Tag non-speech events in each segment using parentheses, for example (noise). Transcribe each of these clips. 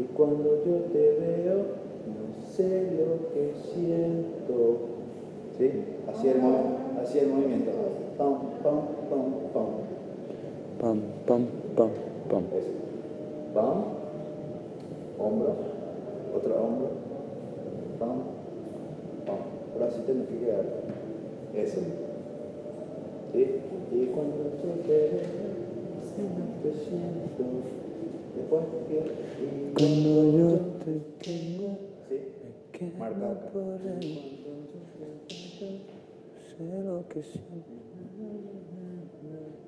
Y cuando yo te veo, no sé lo que siento. ¿Sí? Así el, así el movimiento. Pam, pam, pam, pam. Pam, pam, pam, pam. Eso. Pam, hombro, otro hombro, pam, pam. Ahora sí tienes que quedar. Eso. ¿Sí? Y cuando yo te veo, sé lo que siento. Cuando yo te tengo, ¿Sí? Marca acá. por sé lo que siento.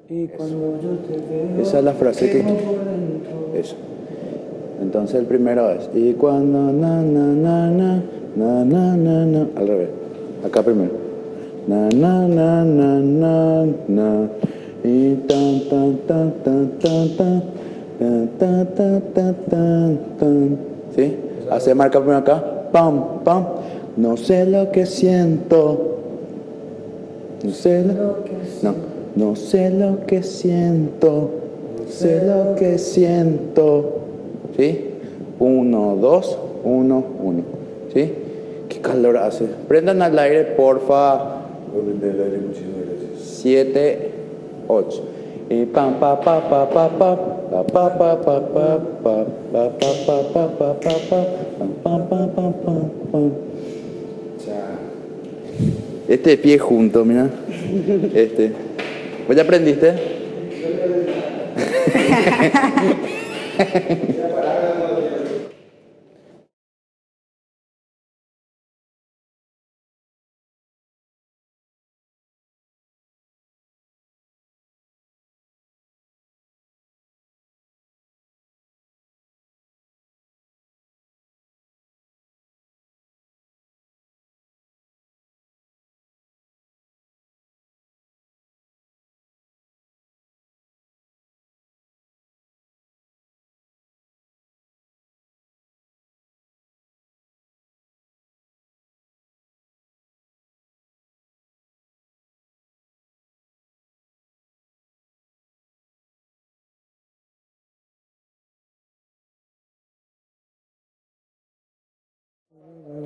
Y cuando yo te veo, Esa es la frase que... Eso. Entonces el primero es. Y cuando na na na na na na na na. Al revés. Acá primero. Na na na na na na. Y tan tan tan tan tan tan. Tan tan tan tan tan tan. ¿Sí? Hace marca primero acá. Pam, pam. No sé lo que siento. No sé lo no, no sé lo que siento. No sé lo que siento. ¿Sí? Uno, dos, uno, uno. ¿Sí? ¿Qué calor hace? Prendan al aire, porfa. Siete, ocho. Y pam pa pa pa pa pa este pie junto, mira. Este. ¿Vos aprendiste?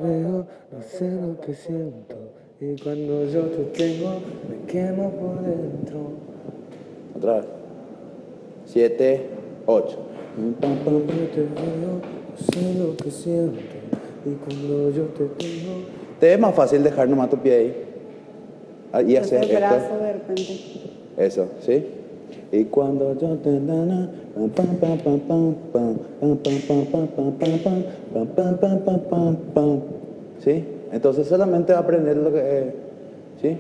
Veo, no sé lo que siento. Y cuando yo te tengo, me quemo por dentro. Otra vez. Siete, ocho. Cuando te veo, no sé lo que siento. Y cuando yo te tengo, Te es más fácil dejar nomás tu pie ahí. Ah, Y hacer el esto. brazo de repente. Eso, ¿sí? Y cuando yo te dana, pam pam pam pam pam pam pam pam pam pam pam pam pam pam pam pam pam pam pam ¿Sí? Entonces solamente va a aprender lo que es. ¿Sí?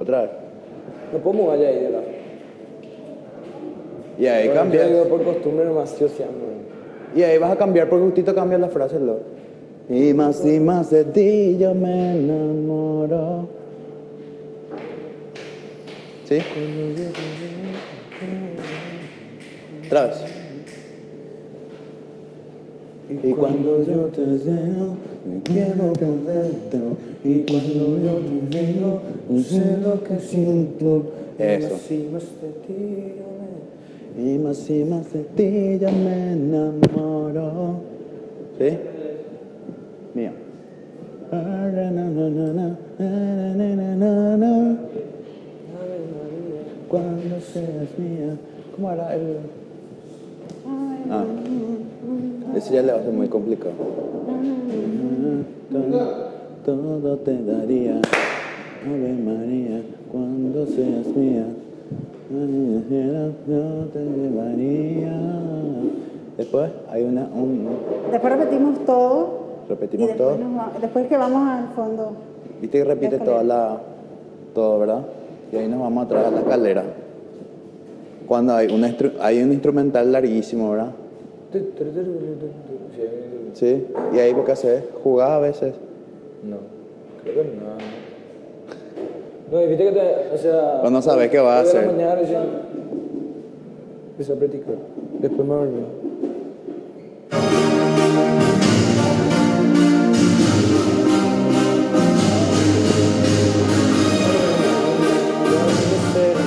Otra vez. No podemos allá y de la. Y ahí Pero cambias. Por costumbre nomás, yo siempre. Y ahí vas a cambiar porque justito cambias las frases, ¿lo? Y más y más de ti yo me enamoro. ¿Sí? Otra vez. Y cuando yo te veo, me quiero dentro. Y cuando yo te veo, no sé lo que siento. Eso. Si más Y más y más de ti yo me enamoro. ¿Sí? Mío. Cuando seas mía. ¿Cómo era el.? Ah. Ese ya le va a ser muy complicado. Todo, te daría. Ave María, cuando seas mía. Yo te llevaría. Después hay una. Un, Después repetimos todo. y repetimos después, todo. después que vamos al fondo. Viste que repite toda la. Todo, ¿verdad? Y ahí nos vamos atrás a la escalera. Cuando hay, una hay un instrumental larguísimo, ¿verdad? Sí. Y ahí porque haces jugás a veces. No, creo que no. No, y viste que te, o sea... Pero no sabes qué vas a hacer. mañana empecé a practicar. Después me dormí.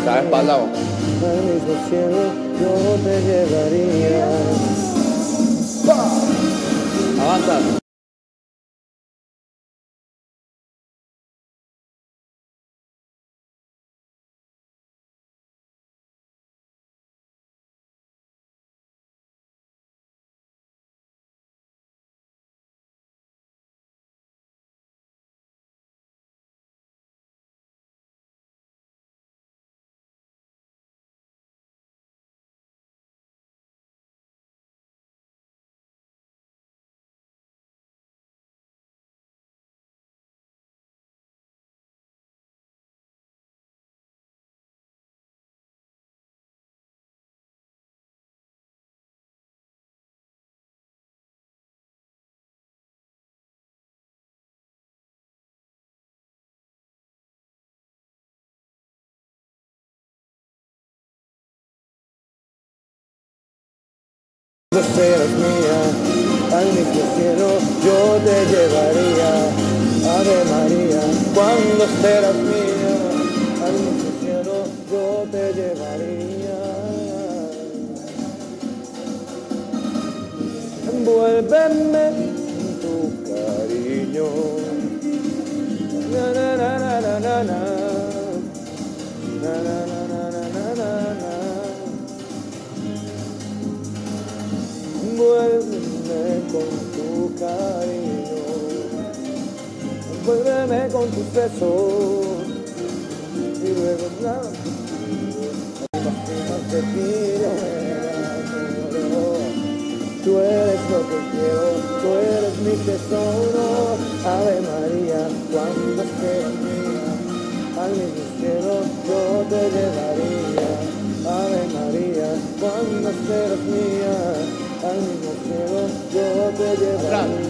¿Sabes espalda a mi sosiego yo te llevaría. ¡Pah! Avanza. Cuando serás mía, al mismo cielo yo te llevaría. Ave María, cuando serás mía, al mismo cielo yo te llevaría. Envuélveme en tu cariño. Na, na, na, envuélveme con tus besos y luego nada. Más pido, Tú eres lo que quiero, tú eres mi tesoro, Ave María, cuando seas mía, al mismo cielo yo te llevaría. Ave María, cuando serás mía, al mismo cielo yo te llevaría.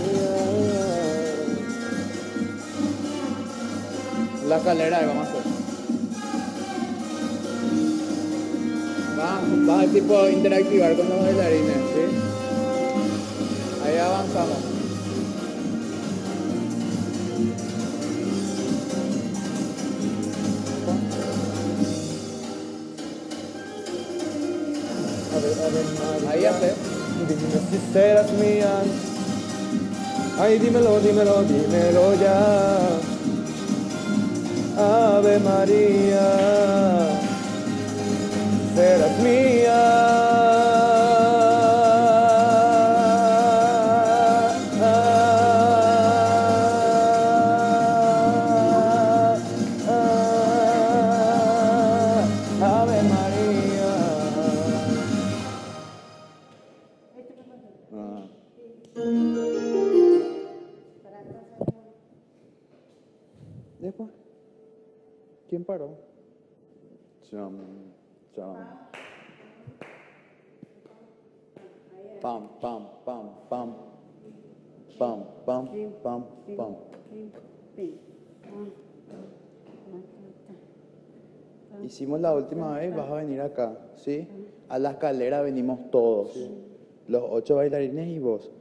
La calera y vamos a hacer. Vamos, vas a tipo interactivar con los bailarines, ¿sí? Ahí avanzamos. Ave, Ave María. Ahí hace. Dime si serás mía. Ay, dímelo, dímelo, dímelo ya. Ave María, ¿Quién paró? Cham, cham. Pam, pam, pam, pam. Pam, pam, pam, pam. Hicimos la última vez, vas a venir acá, ¿sí? A la escalera venimos todos. Los ocho bailarines y vos.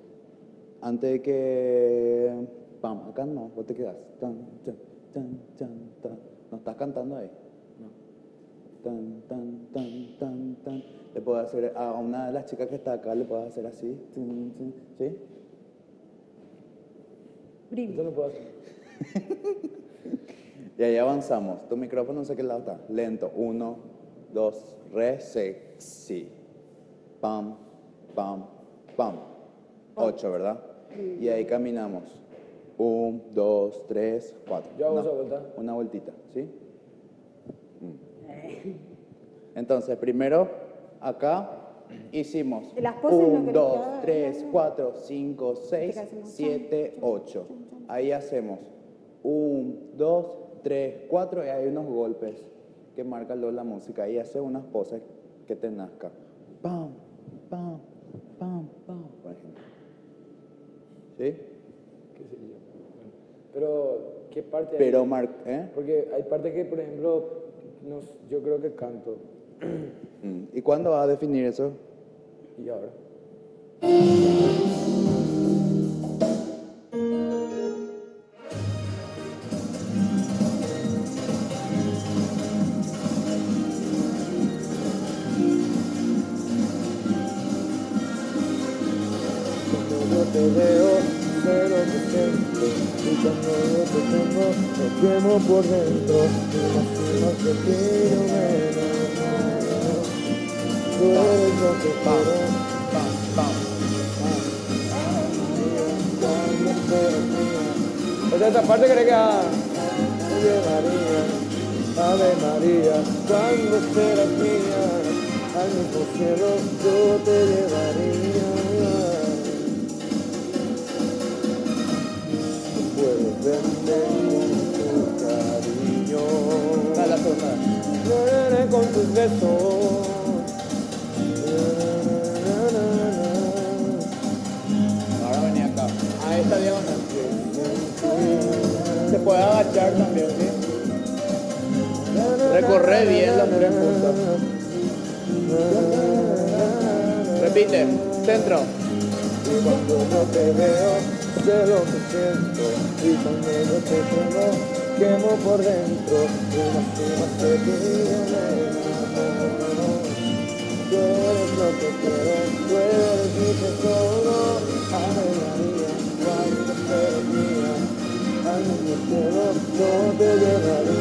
Antes de que... Pam, acá no, vos te quedas. Tan, tan, tan, tan, tan. ¿No estás cantando ahí? No. Tan, tan, tan, tan, tan. Le puedo hacer a una de las chicas que está acá, le puedo hacer así. ¿Sí? Yo no puedo hacer. (laughs) Y ahí avanzamos. Tu micrófono no sé qué lado está. Lento. Uno, dos, re, sexy. Pam, pam, pam. Ocho, ¿verdad? Y ahí caminamos. Un, dos, tres, cuatro. Yo hago Una- esa vuelta. Una vueltita, ¿sí? Mm. Entonces, primero, acá hicimos Y las poses, lo un, que dos, nos queda- tres, cuatro, cinco, seis, que hacemos siete, chon, chon, ocho. chon, chon. Ahí hacemos un, dos, tres, cuatro y hay unos golpes que marcan luego la música. Y hace unas poses que te nazca. Pam, pam, pam, pam, por ejemplo. ¿Sí? qué sé yo. Bueno, Pero, ¿qué parte hay? Pero mar ¿eh? Porque hay partes que, por ejemplo, no yo creo que canto. Mm. ¿Y cuándo vas a definir eso? Y ahora. te veo, lo que siento. Y cuando yo te tengo, me quemo por dentro. Y más de ti yo me enamoro. Tú eres lo que quiero. Cuando seas mía. Esa es esa parte que le queda. Ave María, Ave María, cuando serás mía, al mismo cielo yo te llevaría. Con tus besos. Ahora venía acá. A esta diagonal. Se puede agachar también, ¿sí? Recorre bien las tres puntas. Repite. Centro. Y cuando yo te veo, sé lo que siento. Y cuando yo te tengo, quemo por dentro. Y más de ti me. Tú eres lo que quiero, tú eres mi tesoro. Ave María, cuando seas mía, al cielo yo te llevaría.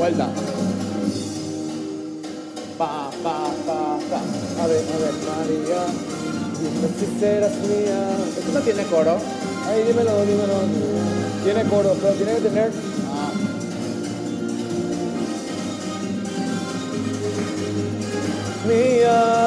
Vuelta. Pa, pa, pa, pa. Ave, Ave María, dime si serás mía. Esto no tiene coro. Ay, dímelo, dímelo. Tiene coro, pero tiene que tener. Ah, Mía.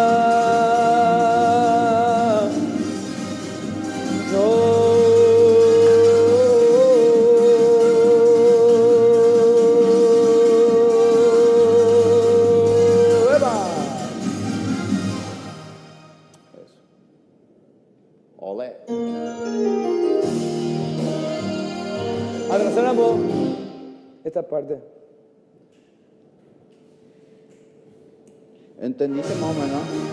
Parte. ¿Entendiste más o menos?